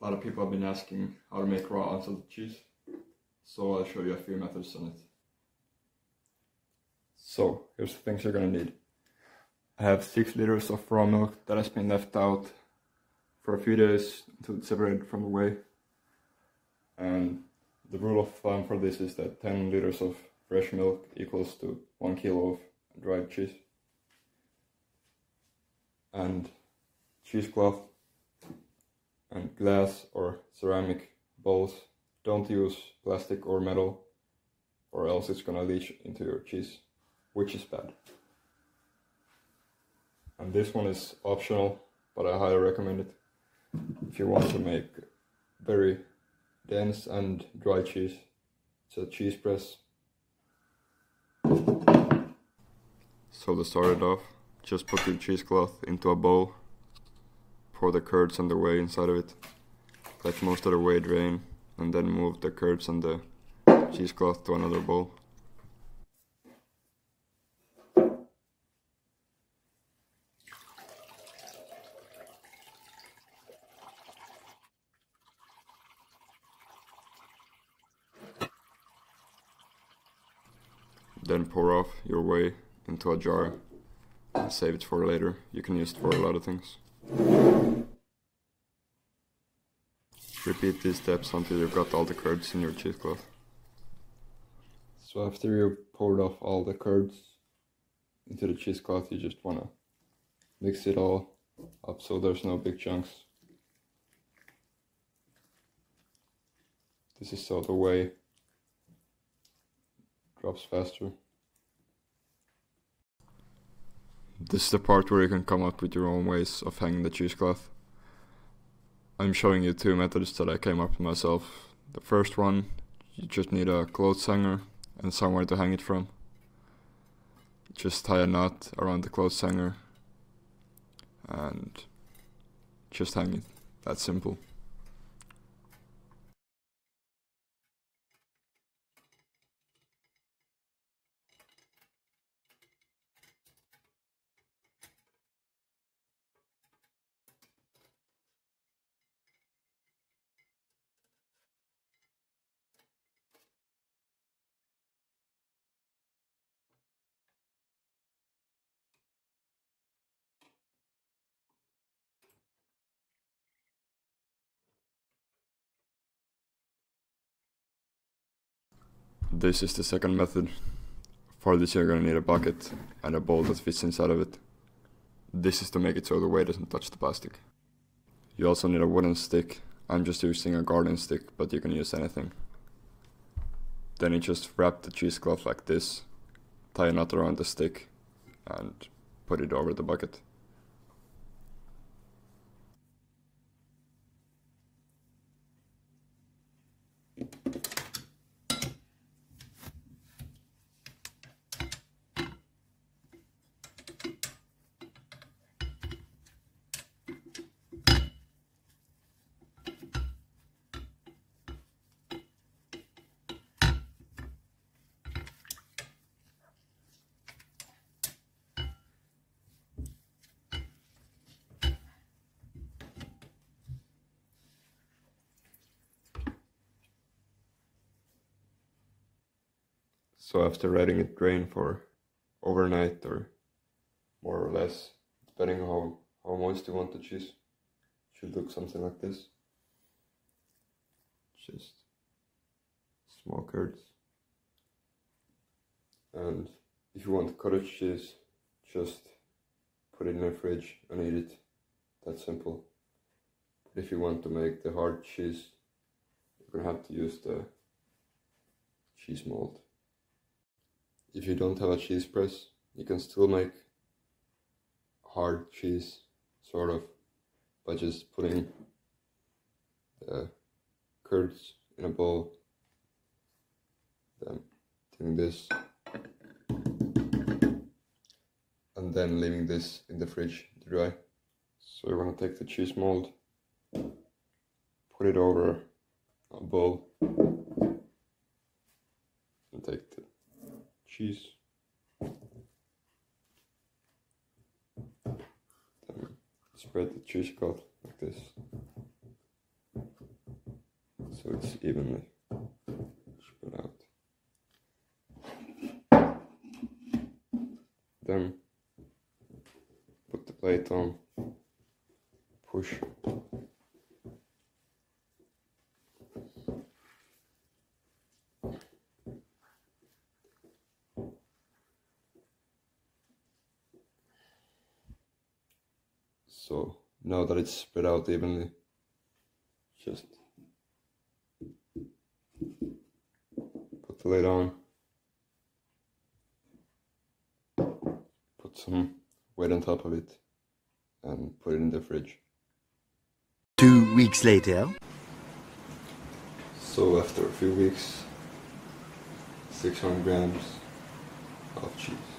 A lot of people have been asking how to make raw unsalted cheese, so I'll show you a few methods on it. So, here's the things you're gonna need. I have 6 liters of raw milk that has been left out for a few days until it's separated from the whey. And the rule of thumb for this is that 10 liters of fresh milk equals to 1 kilo of dried cheese. And cheesecloth and glass or ceramic bowls. Don't use plastic or metal or else it's gonna leach into your cheese, which is bad. And this one is optional, but I highly recommend it if you want to make very dense and dry cheese. It's a cheese press. So to start it off, just put your cheesecloth into a bowl, pour the curds and the whey inside of it, let most of the whey drain, and then move the curds and the cheesecloth to another bowl. Then pour off your whey into a jar and save it for later. You can use it for a lot of things. Repeat these steps until you've got all the curds in your cheesecloth. So after you've poured off all the curds into the cheesecloth, you just wanna mix it all up so there's no big chunks. This is so the whey drops faster. This is the part where you can come up with your own ways of hanging the cheesecloth. I'm showing you two methods that I came up with myself. The first one, you just need a clothes hanger and somewhere to hang it from. Just tie a knot around the clothes hanger and just hang it. That's simple. This is the second method. For this you're gonna need a bucket and a bowl that fits inside of it. This is to make it so the whey doesn't touch the plastic. You also need a wooden stick. I'm just using a garden stick, but you can use anything. Then you just wrap the cheesecloth like this, tie a knot around the stick, and put it over the bucket. So after letting it drain for overnight or more or less, depending on how, how moist you want the cheese, should look something like this. Just small curds. And if you want cottage cheese, just put it in the fridge and eat it. That's simple. But if you want to make the hard cheese, you're gonna have to use the cheese mold if you don't have a cheese press, you can still make hard cheese, sort of, by just putting the curds in a bowl, then doing this, and then leaving this in the fridge to dry. So you want to take the cheese mold, put it over a bowl, and take the cheese. Then spread the cheesecloth like this. so it's evenly spread out. Then put the plate on, push. So now that it's spread out evenly, just put the lid on, put some weight on top of it, and put it in the fridge. Two weeks later. So after a few weeks, 600 grams of cheese.